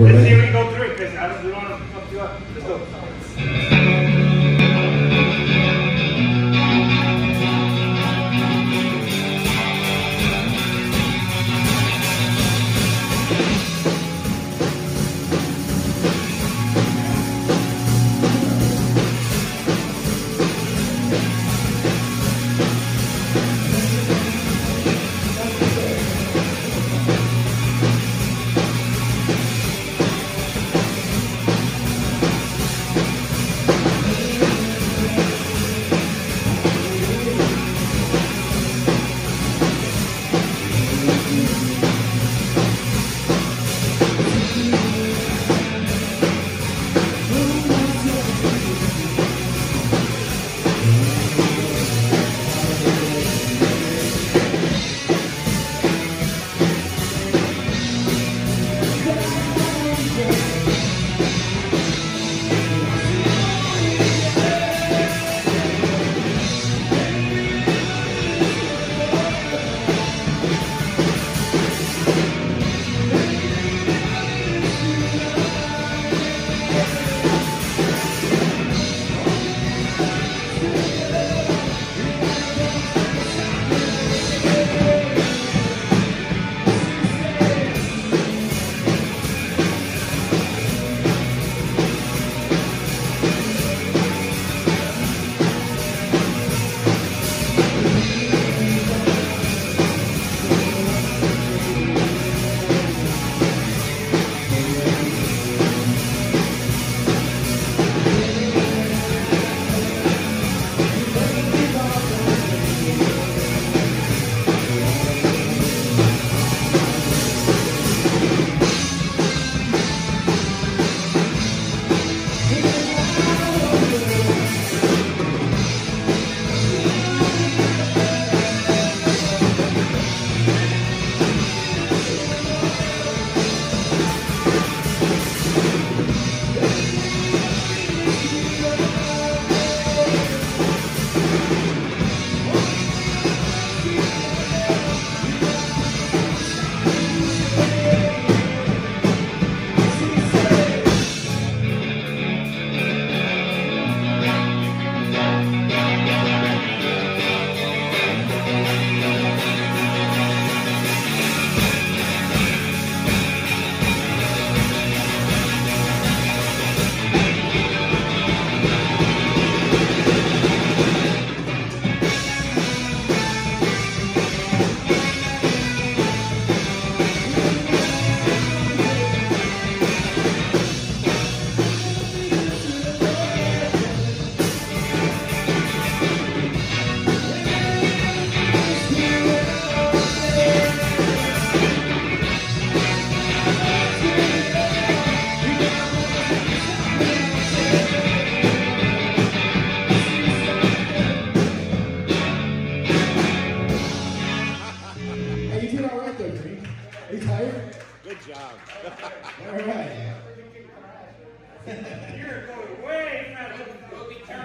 Let's see if we can go through it, because I don't want to fuck you up. Let's go. Job. All right. You're going way faster.